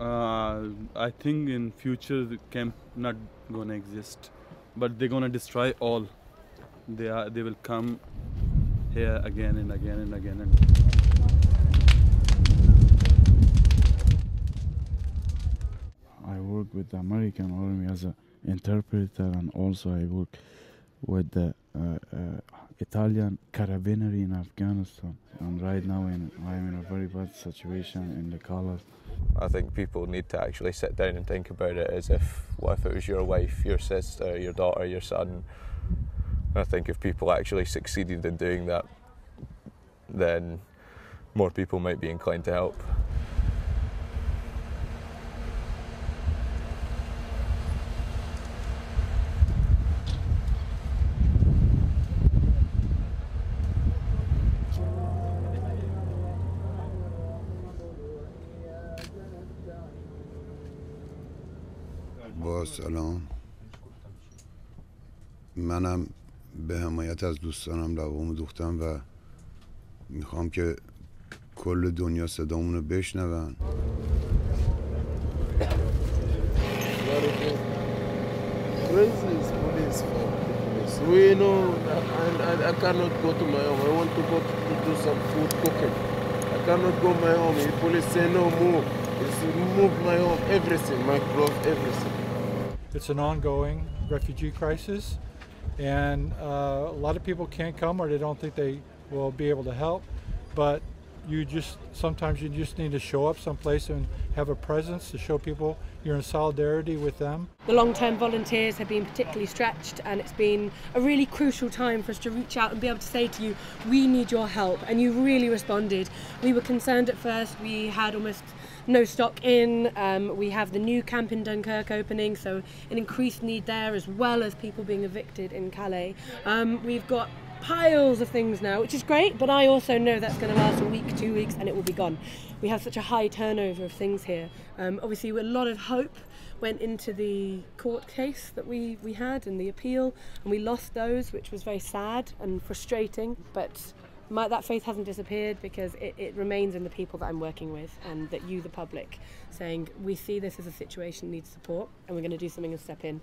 Uh, I think in future the camp not gonna exist, but they're gonna destroy all. They are. They will come here again and again and again and. I work with the American Army as an interpreter, and also I work with the uh, uh, Italian Carabinieri in Afghanistan. And right now, in, I'm in a very bad situation in the Calais. I think people need to actually sit down and think about it as if, what if it was your wife, your sister, your daughter, your son? I think if people actually succeeded in doing that, then more people might be inclined to help. با سلام. منم به حمایت از دوستانم لبام دوختم و می‌خوام که کل دنیا صدامون رو بشنون. Police say no move. It's move my home. Everything, my clothes, everything. It's an ongoing refugee crisis, and uh, a lot of people can't come or they don't think they will be able to help. But you just sometimes you just need to show up someplace and have a presence to show people you're in solidarity with them. The long term volunteers have been particularly stretched, and it's been a really crucial time for us to reach out and be able to say to you, We need your help. And you really responded. We were concerned at first, we had almost no stock in. Um, we have the new camp in Dunkirk opening, so an increased need there as well as people being evicted in Calais. Um, we've got piles of things now, which is great, but I also know that's going to last a week, two weeks, and it will be gone. We have such a high turnover of things here. Um, obviously, a lot of hope went into the court case that we, we had and the appeal, and we lost those, which was very sad and frustrating, but my, that faith hasn't disappeared because it, it remains in the people that I'm working with and that you, the public, saying, we see this as a situation needs support and we're going to do something and step in.